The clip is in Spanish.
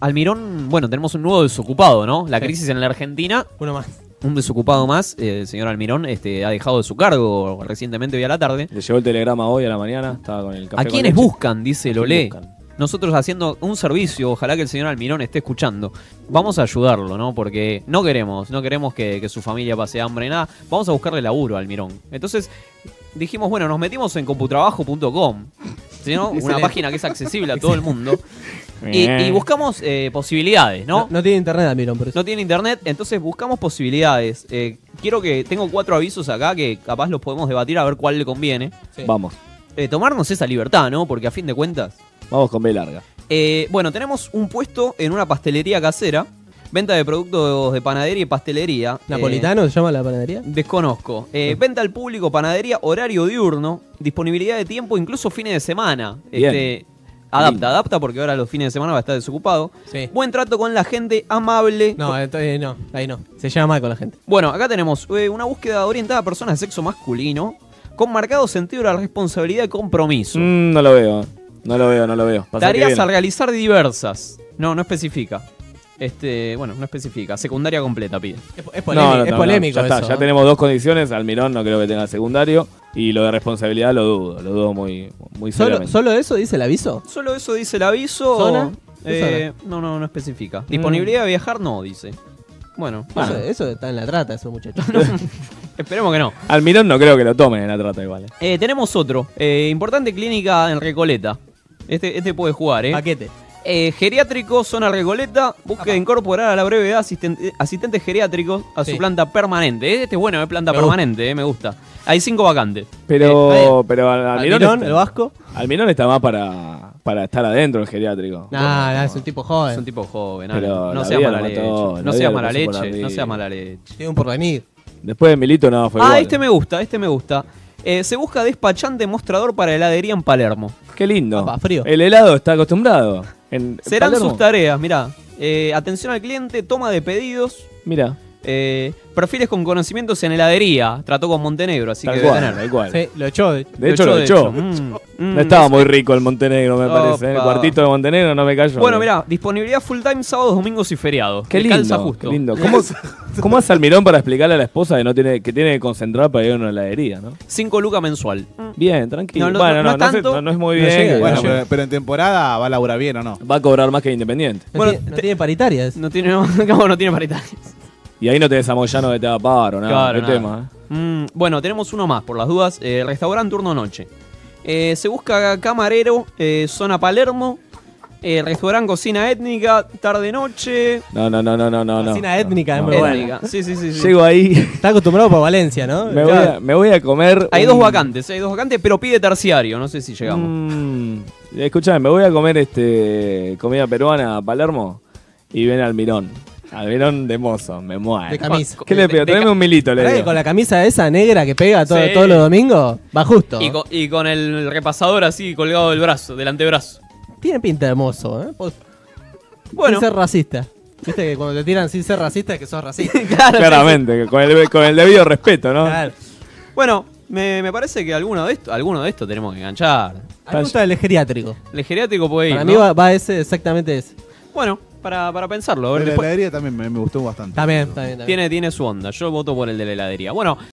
Almirón, bueno, tenemos un nuevo desocupado, ¿no? La Sí. crisis en la Argentina. Uno más. Un desocupado más, eh, el señor Almirón este, ha dejado de su cargo recientemente hoy a la tarde. Le llegó el telegrama hoy a la mañana, estaba con el café ¿A quiénes buscan? Dice ¿A quién Lolé. Nosotros haciendo un servicio, ojalá que el señor Almirón esté escuchando. Vamos a ayudarlo, ¿no? Porque no queremos, no queremos que, que su familia pase hambre, nada. Vamos a buscarle laburo a Almirón. Entonces dijimos, bueno, nos metimos en computrabajo.com, una página que es accesible a todo el mundo. Y, buscamos eh, posibilidades, ¿no? No, no tiene internet, Almirón, por eso. No tiene internet, entonces buscamos posibilidades. Eh, quiero que tengo cuatro avisos acá que capaz los podemos debatir a ver cuál le conviene. Sí. Vamos, Eh, tomarnos esa libertad, ¿no? Porque a fin de cuentas. vamos con B larga. eh, bueno, tenemos un puesto en una pastelería casera. Venta de productos de panadería y pastelería. Eh, ¿Napolitano se llama la panadería? desconozco. Eh, venta al público, panadería, horario diurno, disponibilidad de tiempo, incluso fines de semana. Bien. Este, adapta, Lindo. adapta porque ahora los fines de semana va a estar desocupado. Sí. Buen trato con la gente, amable. No, entonces no, ahí no. Se llama mal con la gente. Bueno, acá tenemos eh, una búsqueda orientada a personas de sexo masculino con marcado sentido de la responsabilidad y compromiso. Mm, no lo veo, no lo veo, no lo veo. Pasa Tareas a realizar diversas. No, no especifica. Este, bueno, no especifica. Secundaria completa pide. Es, polémico, no, es no, polémico ya está, eso, ya tenemos dos condiciones. Almirón no creo que tenga secundario. Y lo de responsabilidad lo dudo, lo dudo muy, muy ¿Solo. ¿Solo eso dice el aviso? Solo eso dice el aviso. ¿Zona? Eh, no, no, no especifica. Disponibilidad de viajar no, dice. Bueno, Eso, bueno, eso está en la trata, esos muchachos. esperemos que no. Almirón no creo que lo tomen en la trata igual. eh. Eh, tenemos otro. Eh, importante clínica en Recoleta. Este, este puede jugar, ¿eh? Paquete. Eh, geriátrico, zona Recoleta, busca incorporar a la brevedad asistente- asistentes geriátricos a Sí. su planta permanente. Este es bueno, es planta Me permanente, eh, me gusta. Hay cinco vacantes. Pero, Eh, pero Al- Almirón, el vasco. Almirón está más para, para estar adentro del geriátrico. Nah, nah, es un tipo joven. Es un tipo joven, Pero no la sea mala leche. no sea mala leche, no sea mala leche. Tiene un porvenir. Después de Milito no fue ah, igual. este me gusta, este me gusta. Eh, se busca despachante mostrador para heladería en Palermo. Qué lindo. Frío. El helado está acostumbrado. En Serán Palermo. sus tareas, mirá. Eh, atención al cliente, toma de pedidos, Mira, eh, perfiles con conocimientos en heladería. Trató con Montenegro, así tal que debe cual, tener. tal cual. Sí, lo echó. de- De hecho, lo echó. Mm, mm, No estaba muy rico el Montenegro, me Opa. parece. ¿eh? El cuartito de Montenegro no me cayó. Bueno, mirá, disponibilidad full time sábados, domingos y feriados. Qué lindo, calza justo. qué lindo. ¿Cómo, ¿Cómo hace Almirón para explicarle a la esposa que, no tiene, que tiene que concentrar para ir a una heladería, no? 5 lucas mensual. Bien, tranquilo. No, no, bueno, no, no, no no, sé, tanto. no- no es muy bien. llega, Bueno, no. pero, pero en temporada va a laburar bien o no. Va a cobrar más que Independiente. No, Bueno, tiene, no te- tiene paritarias. No tiene, no tiene paritarias. Y ahí no tenés a Moyano que te va a pagar o nada. Claro, Qué nada. tema, ¿eh? Mm, bueno, tenemos uno más, por las dudas. Eh, restaurante turno noche. Eh, se busca camarero, eh, zona Palermo. Eh, restaurante cocina étnica, tarde-noche. No, no, no, no, no, no. Cocina no. étnica, es No. muy buena. Sí, sí, sí. sí. Llego ahí, Está acostumbrado por Valencia, ¿no? me voy, a, me voy a comer. Hay un- dos vacantes, hay dos vacantes, pero pide terciario. No sé si llegamos. Mm, escuchame, me voy a comer este comida peruana a Palermo y viene Almirón. Almirón de mozo, me muero. De camisa. ¿Qué le pido? de Tráeme un milito, le ¿Verdad que digo. con la camisa esa negra que pega todo- Sí. todos los domingos, va justo. Y, con, y con el repasador así colgado del brazo, del antebrazo. Tiene pinta de mozo, ¿eh? Vos- Bueno, Sin ser racista. Viste que cuando te tiran sin ser racista es que sos racista. claro, Claramente, con el, con el debido respeto, ¿no? Claro. Bueno, me, me parece que alguno de estos alguno de estos tenemos que enganchar. A mí me gusta el geriátrico. El geriátrico puede ir. Para ¿no? mí va, va ese, exactamente ese. Bueno, para, para pensarlo. A ver, la después- heladería también me, me gustó bastante. Bien. tiene, tiene su onda. Yo voto por el de la heladería. Bueno,